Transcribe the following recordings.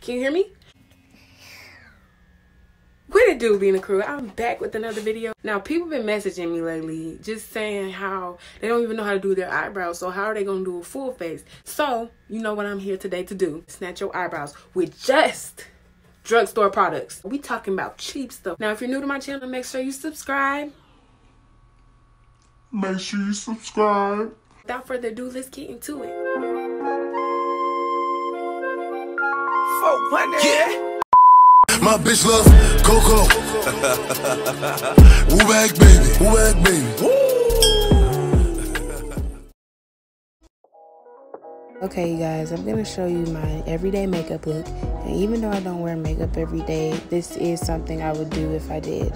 Can you hear me? What it do, being a crew? I'm back with another video. Now, people been messaging me lately, just saying how they don't even know how to do their eyebrows. So how are they gonna do a full face? So you know what I'm here today to do? Snatch your eyebrows with just drugstore products. We talking about cheap stuff. Now, if you're new to my channel, make sure you subscribe. Make sure you subscribe. Without further ado, let's get into it. Yeah. My bitch love Coco. Woo back baby. Woo back baby. Okay, you guys, I'm gonna show you my everyday makeup look. And even though I don't wear makeup every day, this is something I would do if I did.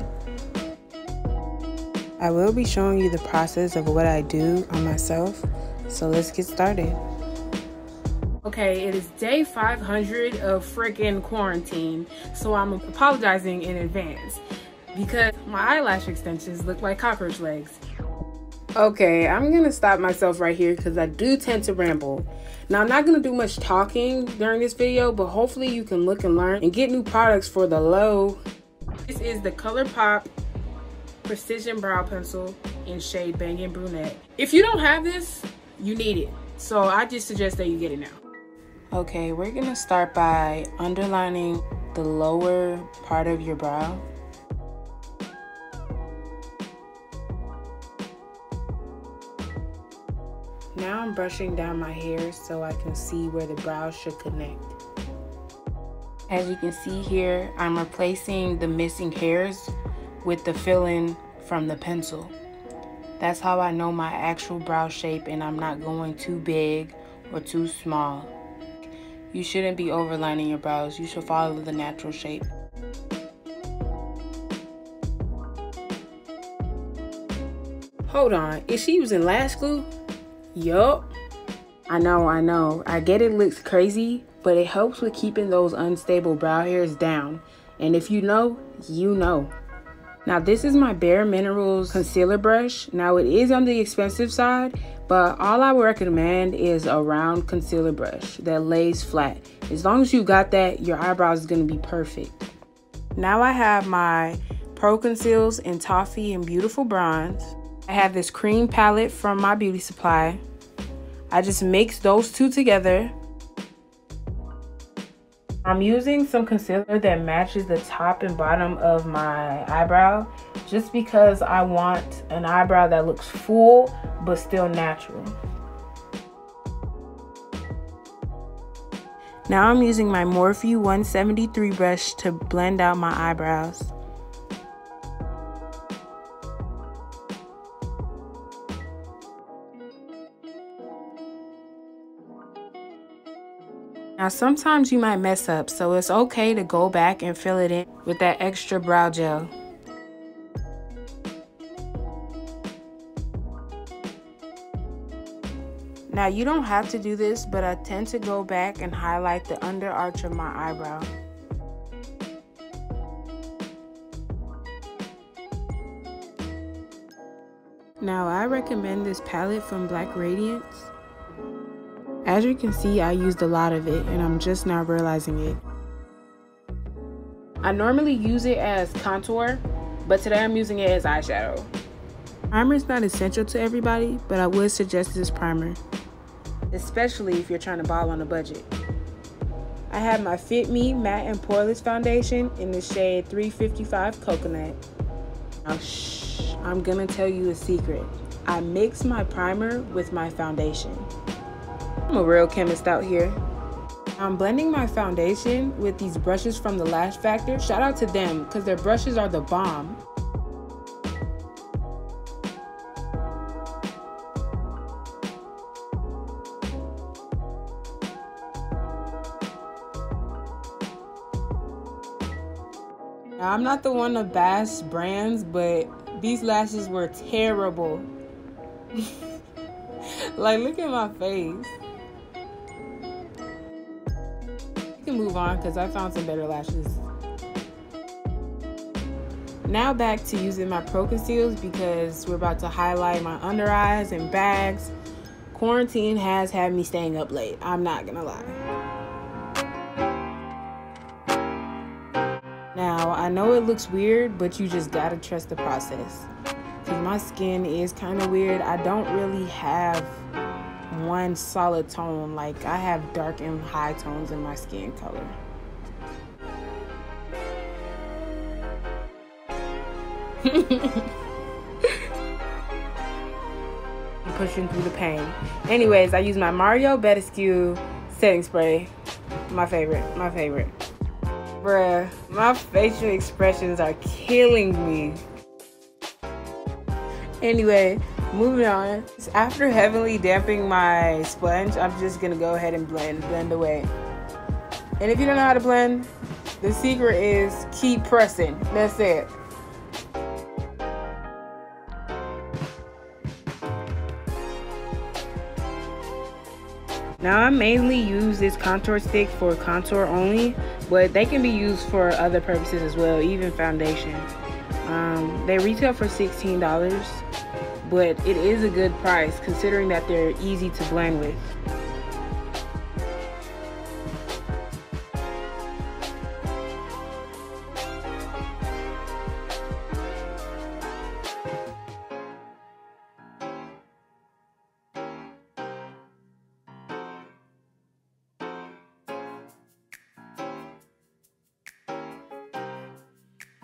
I will be showing you the process of what I do on myself. So let's get started. Okay, it is day 500 of freaking quarantine, so I'm apologizing in advance because my eyelash extensions look like cockroach legs. Okay, I'm gonna stop myself right here because I do tend to ramble. Now, I'm not gonna do much talking during this video, but hopefully you can look and learn and get new products for the low. This is the ColourPop Precision Brow Pencil in shade Bangin' Brunette. If you don't have this, you need it. So I just suggest that you get it now. Okay, we're gonna start by underlining the lower part of your brow. Now I'm brushing down my hair so I can see where the brow should connect. As you can see here, I'm replacing the missing hairs with the filling from the pencil. That's how I know my actual brow shape and I'm not going too big or too small. You shouldn't be overlining your brows. You should follow the natural shape. Hold on, is she using lash glue? Yup. I know, I know. I get it looks crazy, but it helps with keeping those unstable brow hairs down. And if you know, you know. Now this is my Bare Minerals concealer brush. Now it is on the expensive side, but all I would recommend is a round concealer brush that lays flat. As long as you got that, your eyebrows is gonna be perfect. Now I have my Pro Conceals in Toffee and Beautiful Bronze. I have this cream palette from my beauty supply. I just mix those two together I'm using some concealer that matches the top and bottom of my eyebrow just because I want an eyebrow that looks full but still natural. Now I'm using my Morphe 173 brush to blend out my eyebrows. Now sometimes you might mess up, so it's okay to go back and fill it in with that extra brow gel. Now you don't have to do this, but I tend to go back and highlight the under arch of my eyebrow. Now I recommend this palette from Black Radiance. As you can see, I used a lot of it and I'm just now realizing it. I normally use it as contour, but today I'm using it as eyeshadow. Primer is not essential to everybody, but I would suggest this primer, especially if you're trying to ball on a budget. I have my Fit Me Matte and Poreless Foundation in the shade 355 Coconut. Now, shh, I'm gonna tell you a secret. I mix my primer with my foundation. I'm a real chemist out here. I'm blending my foundation with these brushes from the Lash Factor. Shout out to them because their brushes are the bomb. Now, I'm not the one to bash brands, but these lashes were terrible. like, look at my face. Move on because I found some better lashes. Now back to using my Pro Conceals because we're about to highlight my under eyes and bags. Quarantine has had me staying up late. I'm not gonna lie. Now, I know it looks weird, but you just gotta trust the process. Because my skin is kind of weird. I don't really have one solid tone. Like, I have dark and high tones in my skin color. pushing through the pain. Anyways, I use my Mario Badescu setting spray. My favorite, my favorite. Bruh, my facial expressions are killing me. Anyway, moving on. After heavily damping my sponge, I'm just gonna go ahead and blend, blend away. And if you don't know how to blend, the secret is keep pressing. That's it. Now I mainly use this contour stick for contour only, but they can be used for other purposes as well, even foundation. Um, they retail for $16, but it is a good price considering that they're easy to blend with.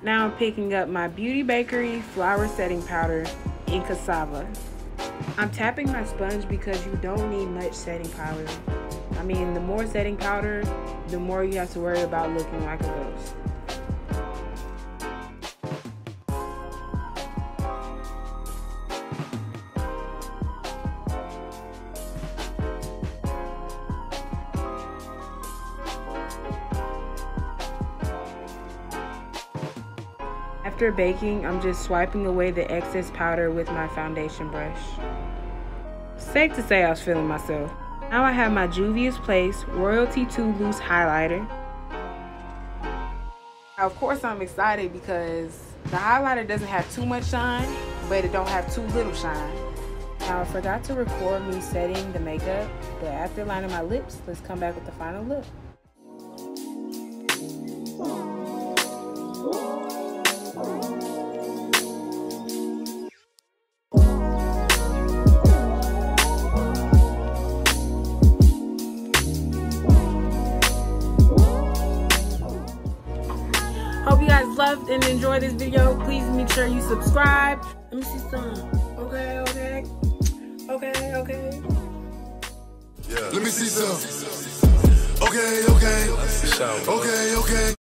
Now I'm picking up my Beauty Bakery Flour Setting Powder in Cassava. I'm tapping my sponge because you don't need much setting powder. I mean, the more setting powder, the more you have to worry about looking like a ghost. After baking, I'm just swiping away the excess powder with my foundation brush. Safe to say I was feeling myself. Now I have my Juvia's Place Royalty 2 Loose Highlighter. Of course I'm excited because the highlighter doesn't have too much shine, but it don't have too little shine. Now I forgot to record me setting the makeup, but after lining my lips, let's come back with the final look. Hope you guys loved and enjoyed this video. Please make sure you subscribe. Let me see some. Okay, okay. Okay, okay. Yeah. Let me see some. Okay, okay. Okay, okay.